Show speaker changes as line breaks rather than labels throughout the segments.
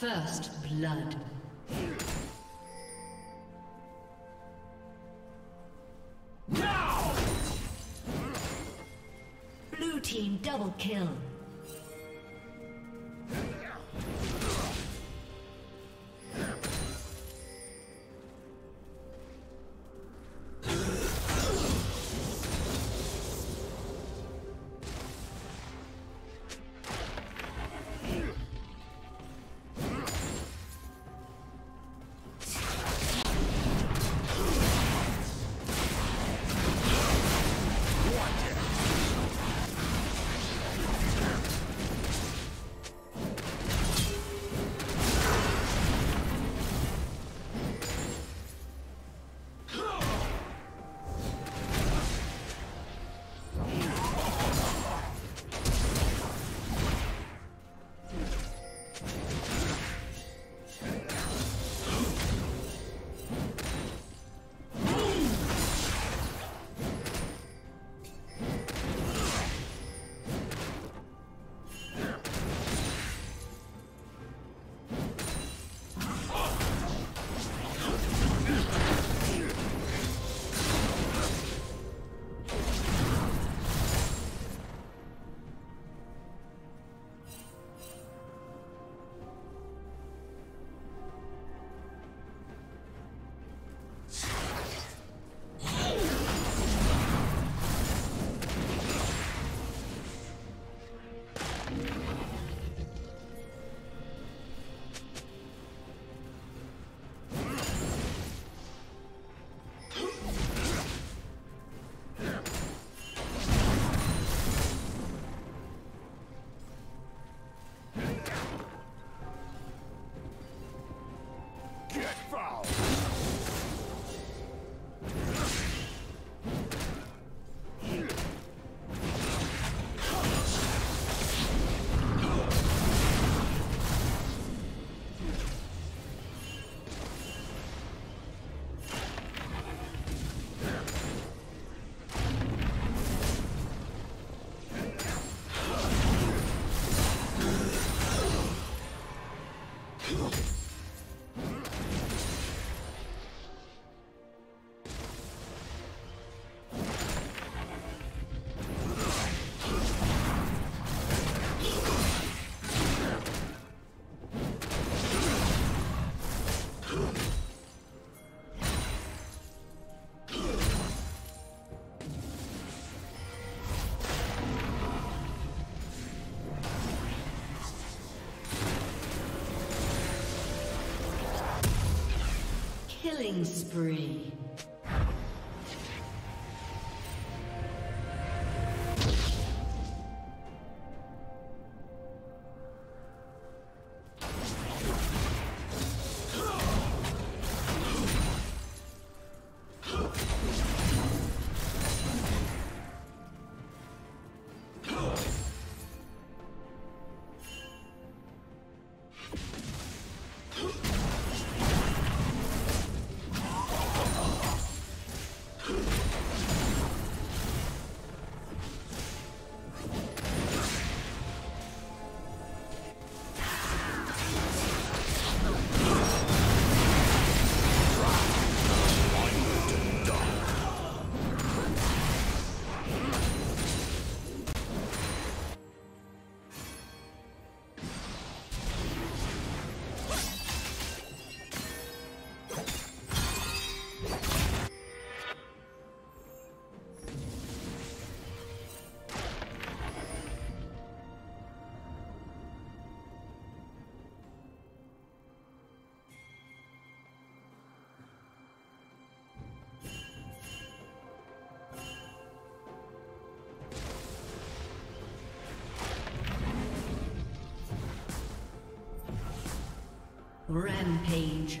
First blood. Now! Blue team double kill. Okay. Killing spree. Rampage.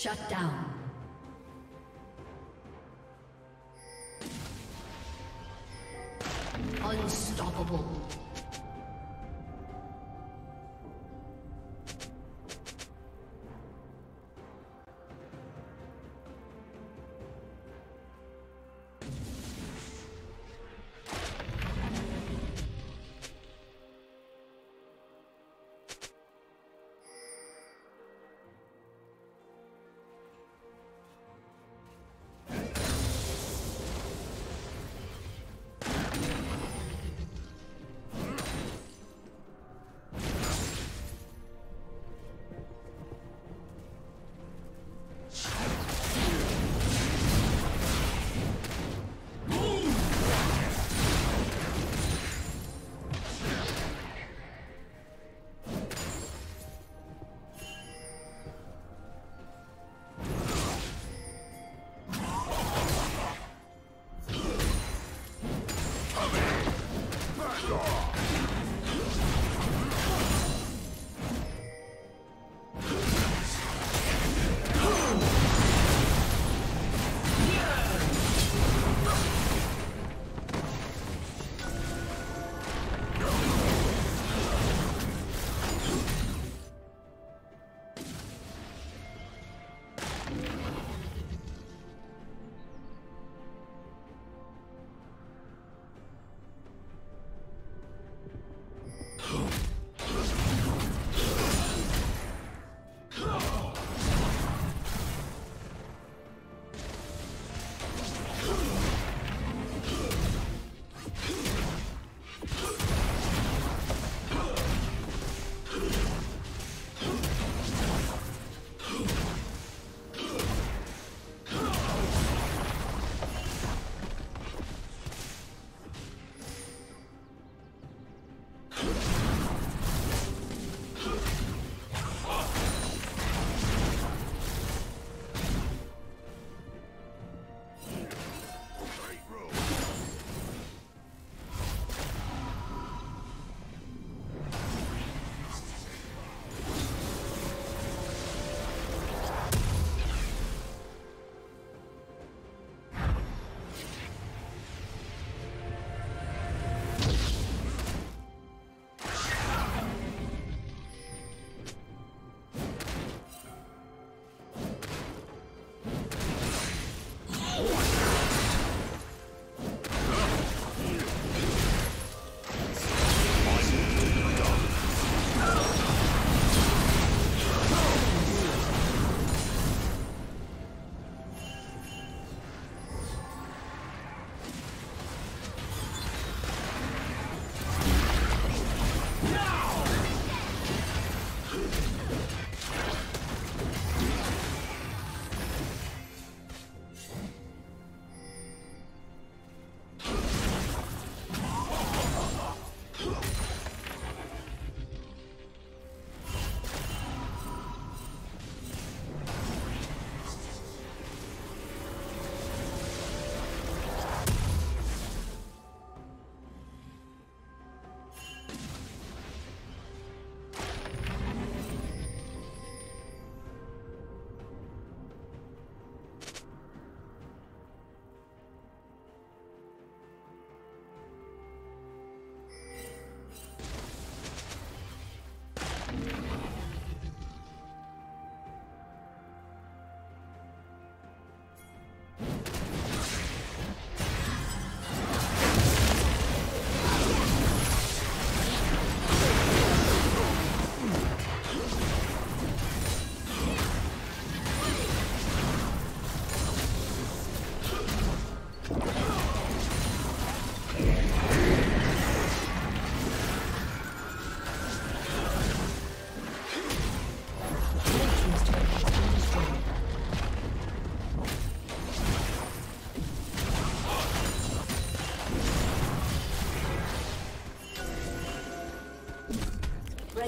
Shut down.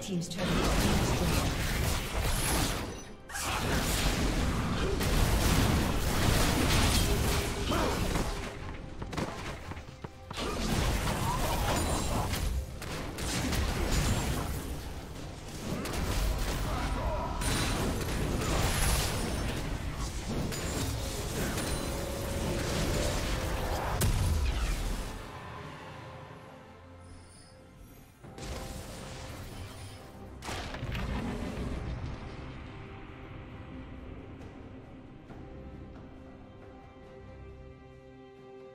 Team's turret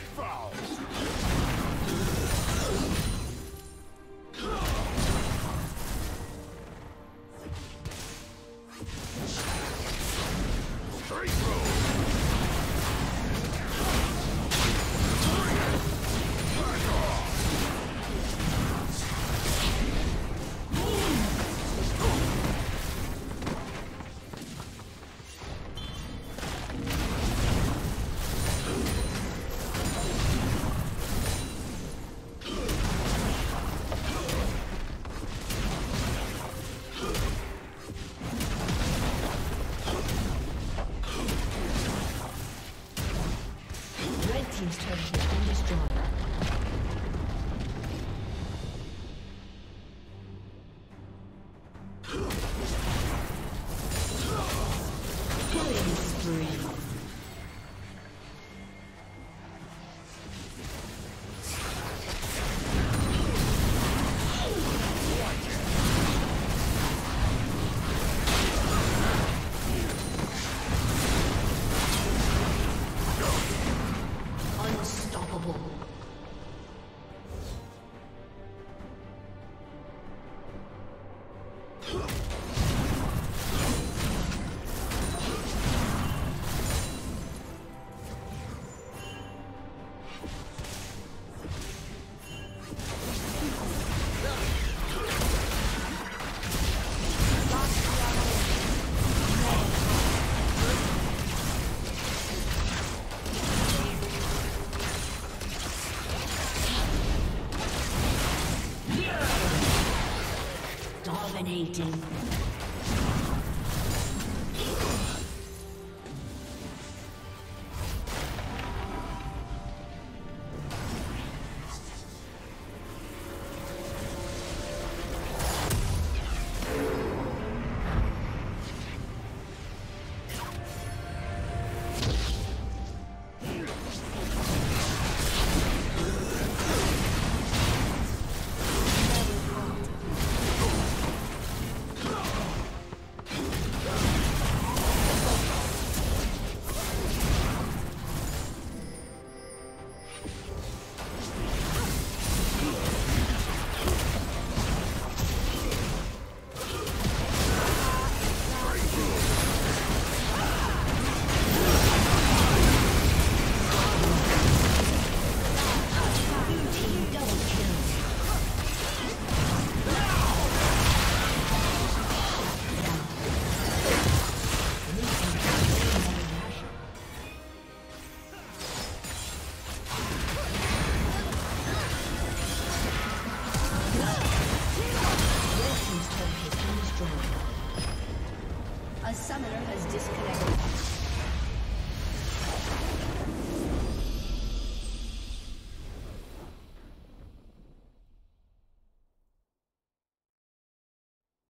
Foul!